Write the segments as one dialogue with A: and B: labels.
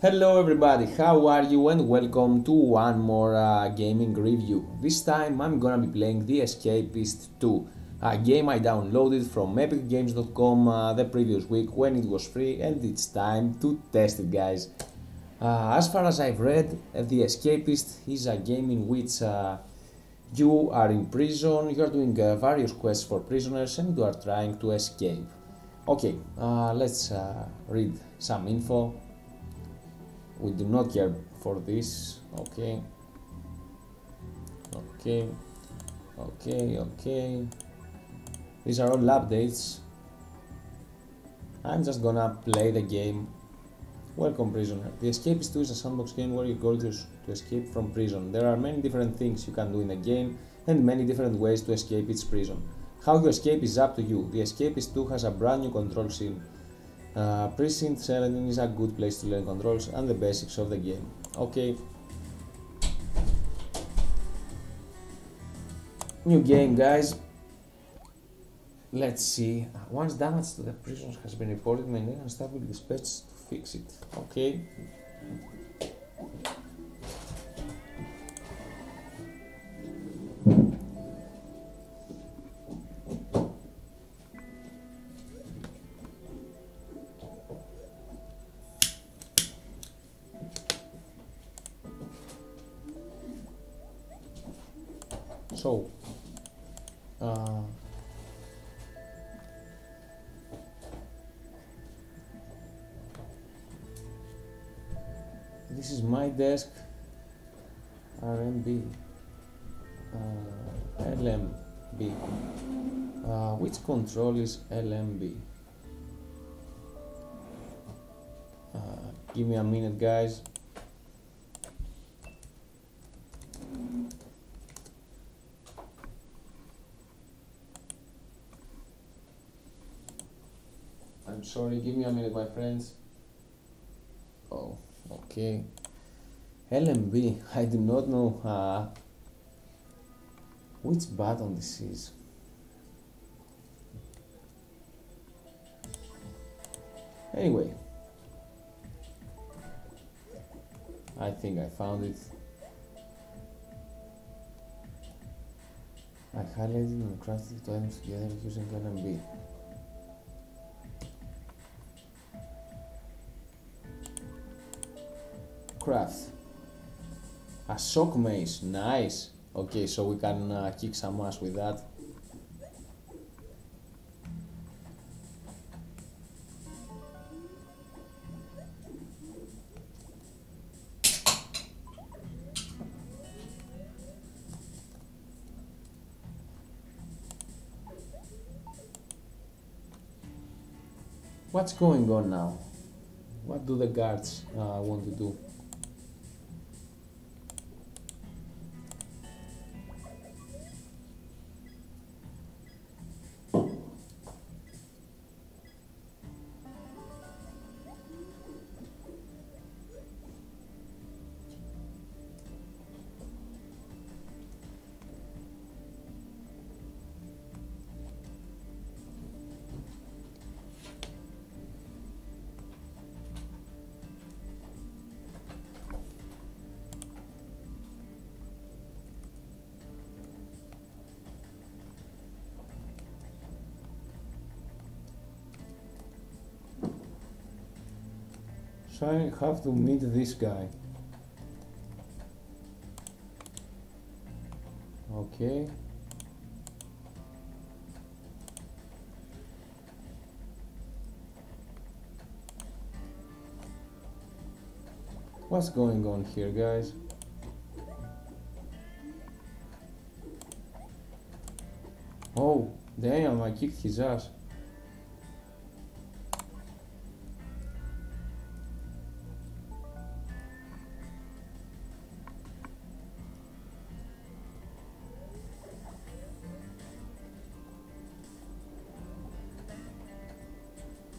A: Hello everybody, how are you and welcome to one more uh, gaming review. This time I'm gonna be playing The Escapist 2, a game I downloaded from epicgames.com uh, the previous week when it was free and it's time to test it guys. Uh, as far as I've read, The Escapist is a game in which uh, you are in prison, you are doing uh, various quests for prisoners and you are trying to escape. Okay, uh, let's read some info. We do not care for this. Okay. Okay. Okay, okay. These are all updates. I'm just gonna play the game. Welcome, prisoner. The Escapists 2 is a sandbox game where you go to, to escape from prison. There are many different things you can do in the game and many different ways to escape its prison. How you escape is up to you. The Escapists 2 has a brand new control scheme. Uh, Precinct 17 is a good place to learn controls and the basics of the game. Okay. New game, guys. Let's see. Once damage to the prisons has been reported, maintenance staff will be dispatched to fix it. Okay. So, uh, this is my desk, RMB, uh, LMB. Uh, which control is LMB? Uh, give me a minute, guys. I'm sorry, give me a minute, my friends. Oh, okay. LMB, I do not know uh, which button this is. Anyway, I think I found it. I highlighted and crafted items together using LMB. A shock mace nice. Okay so we can uh, kick some ass with that. What's going on now? What do the guards uh, want to do So I have to meet this guy. Okay. What's going on here, guys? Oh, damn, I kicked his ass.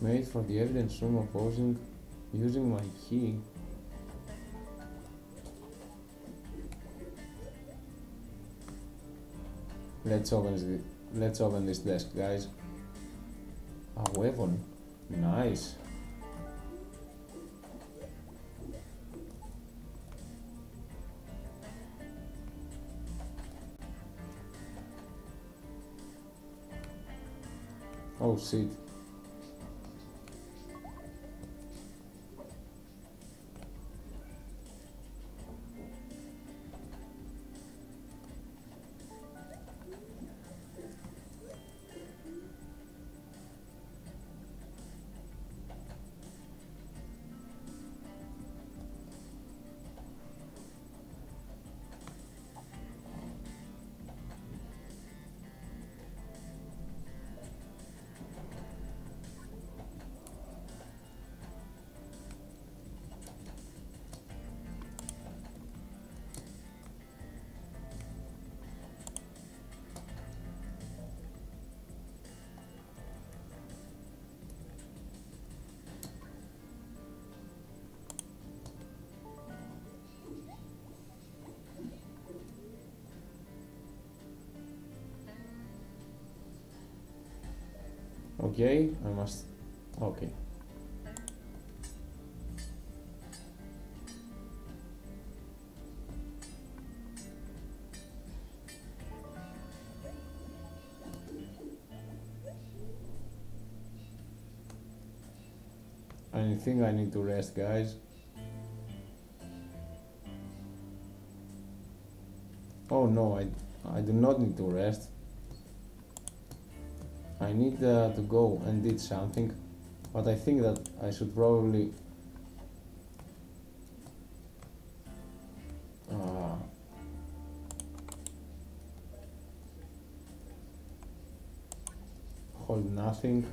A: made for the evidence room opposing using my key. Let's open this, let's open this desk, guys. A weapon. Nice. Oh shit. Okay, I must. Okay. I think I need to rest, guys. Oh no, I, I do not need to rest. I need uh, to go and did something, but I think that I should probably uh, hold nothing.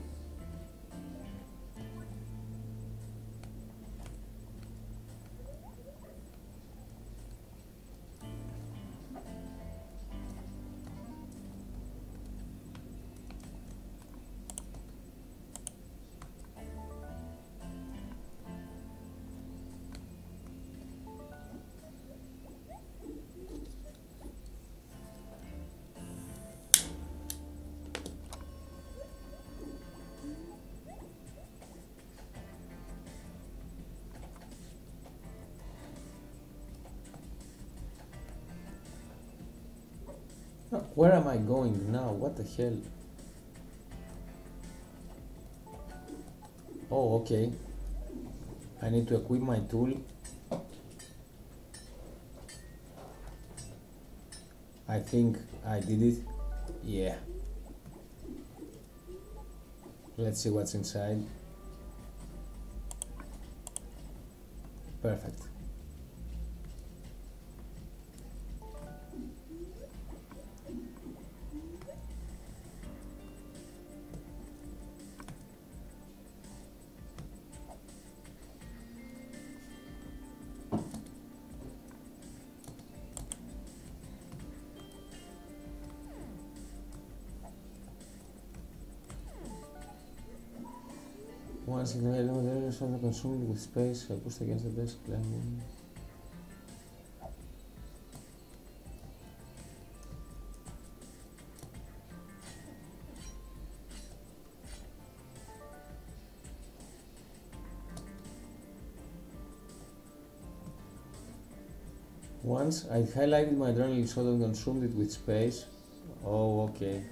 A: Where am I going now? What the hell? Oh, okay. I need to equip my tool. I think I did it. Yeah. Let's see what's inside. Perfect. Something consumed with space pushed against the desk. Climbing. Once I highlighted my adrenaline shot and consumed it with space. Oh, okay.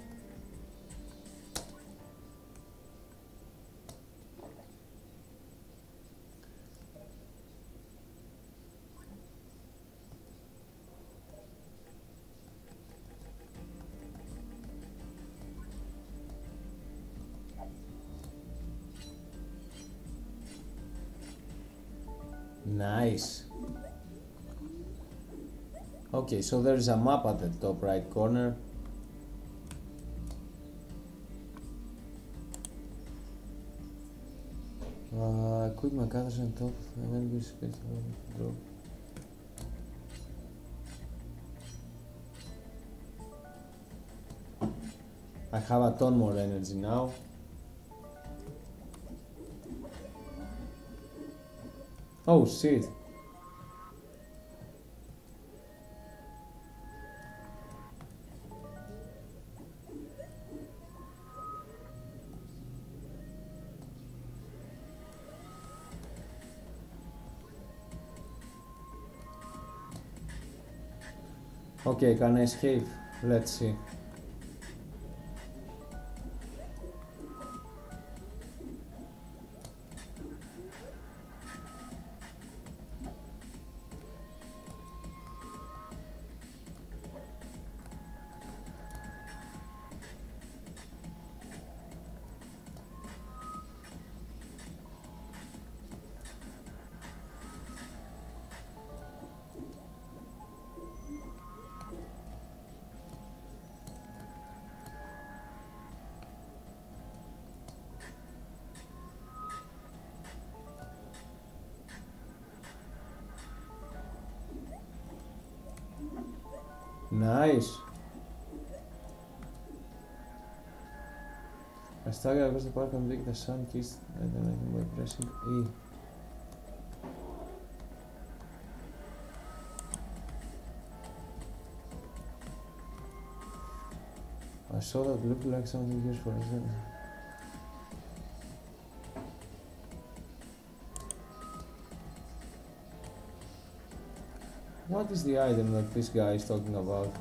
A: Okay, so there's a map at the top right corner. Uh, quick McAdams on top, and then we split drop. I have a ton more energy now. Oh shit. Okay, can I escape? Let's see. Nice. I started across the park and picked the sun kissed and then I by pressing E. I saw that looked like something used for a What is the item that this guy is talking about?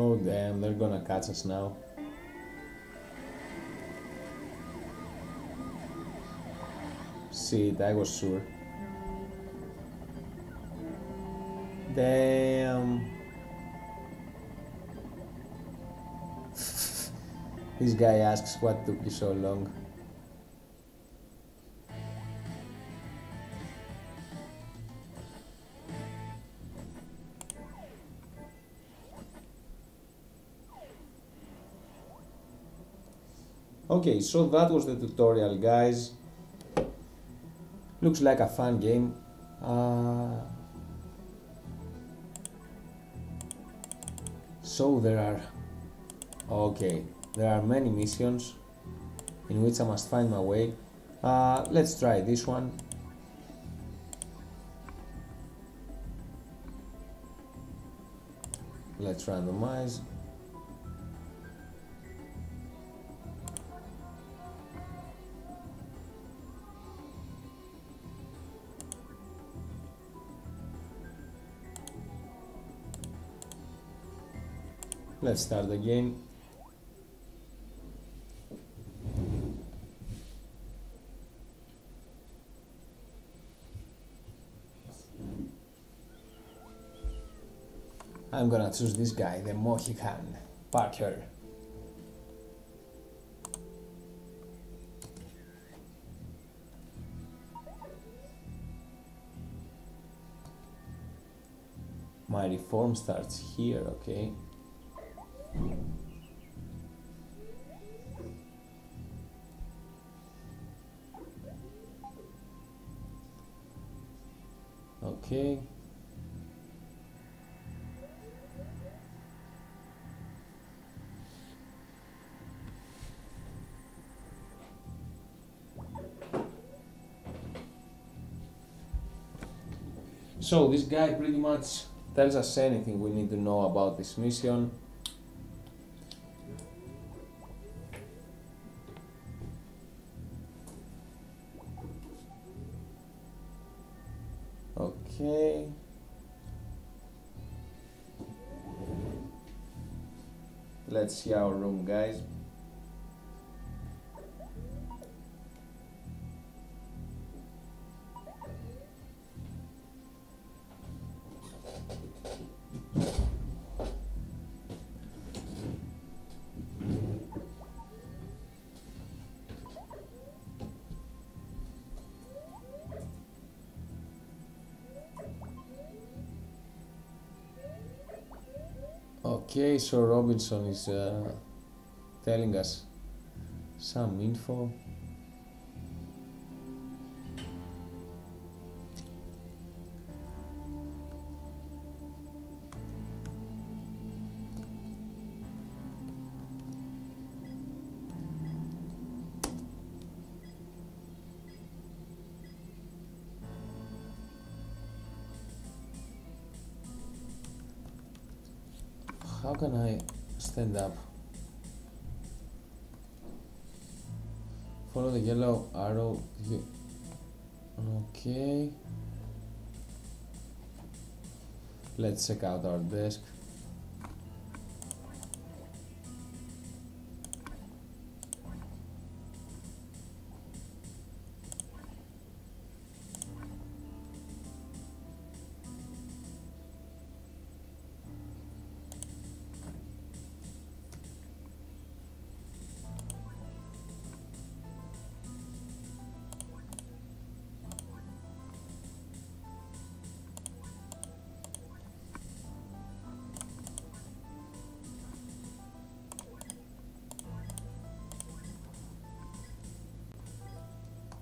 A: Oh damn, they're gonna catch us now. See, that was sure. Damn. this guy asks what took you so long. Okay, so that was the tutorial guys. Looks like a fun game. Uh, so there are, okay, there are many missions in which I must find my way. Uh, let's try this one. Let's randomize. Let's start again. I'm gonna choose this guy, the Mohican Parker. My reform starts here, okay? Okay. So this guy pretty much tells us anything we need to know about this mission. Let's see our room, guys. Okay, so Robinson is uh, telling us some info. How can I stand up? Follow the yellow arrow. Okay. Let's check out our desk.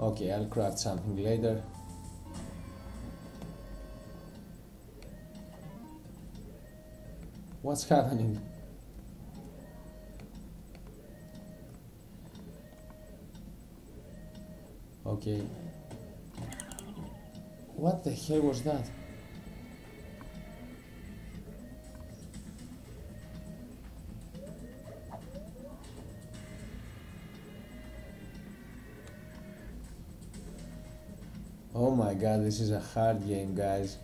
A: Okay, I'll craft something later. What's happening? Okay. What the hell was that? God, this is a hard game, guys.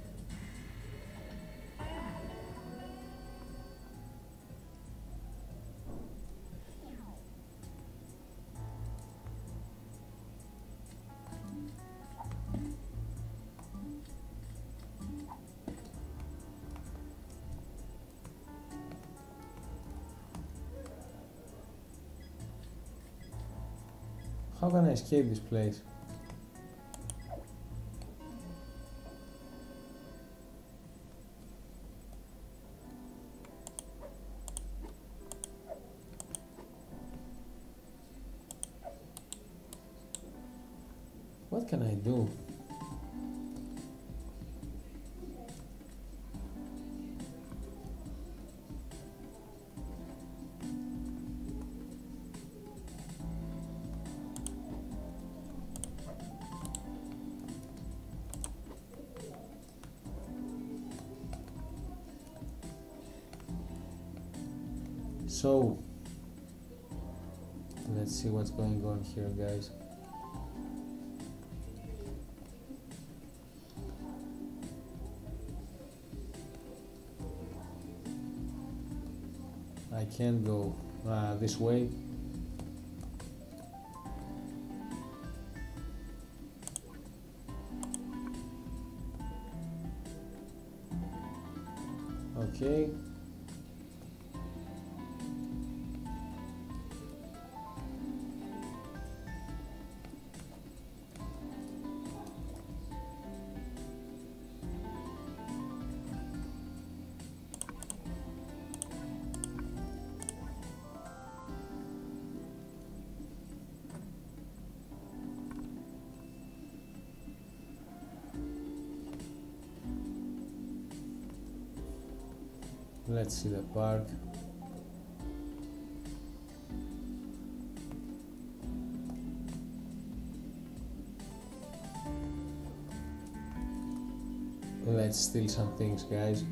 A: How can I escape this place? On here, guys. I can't go uh, this way. Okay. Let's see the park. Let's steal some things, guys.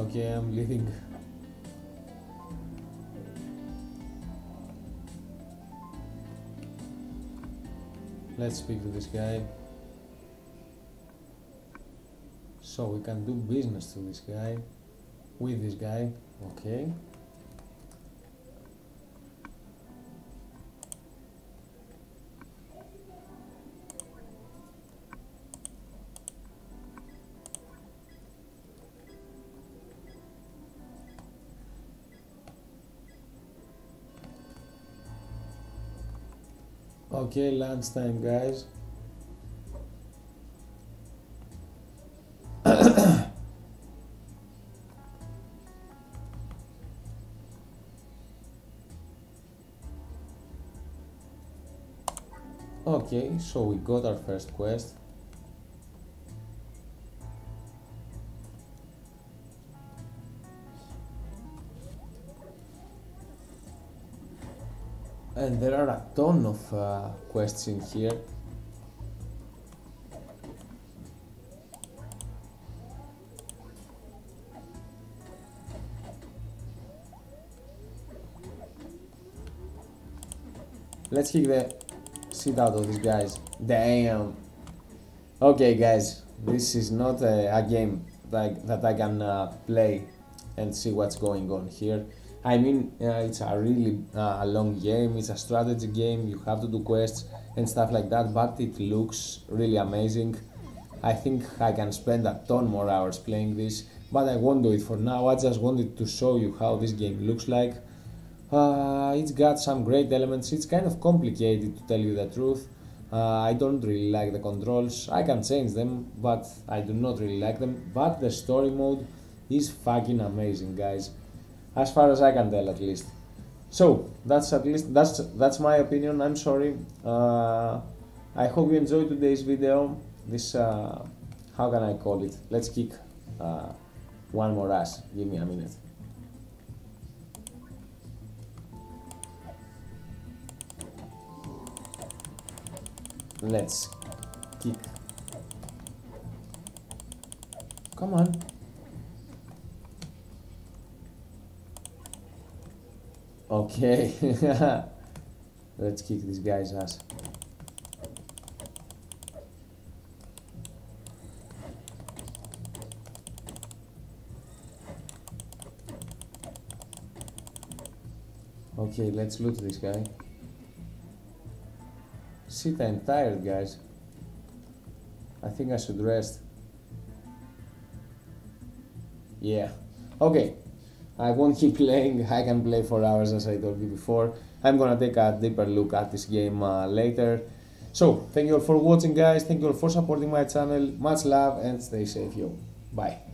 A: Okay, I'm leaving. Let's speak to this guy. So we can do business to this guy, with this guy, okay. Okay, lunchtime, guys. okay, so we got our first quest. Ton of uh, quests in here. Let's kick the shit out of these guys. Damn. Okay guys this is not a, a game like that I can uh, play and see what's going on here. I mean, uh, it's a really uh, a long game. It's a strategy game. You have to do quests and stuff like that. But it looks really amazing. I think I can spend a ton more hours playing this, but I won't do it for now. I just wanted to show you how this game looks like. Uh, it's got some great elements. It's kind of complicated to tell you the truth. Uh, I don't really like the controls. I can change them, but I do not really like them. But the story mode is fucking amazing, guys as far as I can tell at least. So that's at least that's that's my opinion. I'm sorry. Uh, I hope you enjoyed today's video. This uh, how can I call it? Let's kick uh, one more ass. Give me a minute. Let's kick. Come on. Okay. Let's kick this guy's ass. Okay, let's loot this guy. Shit, I'm tired, guys. I think I should rest. Yeah. Okay. I won't keep playing, I can play for hours as I told you before. I'm gonna take a deeper look at this game uh, later. So, thank you all for watching guys, thank you all for supporting my channel, much love and stay safe yo. Bye.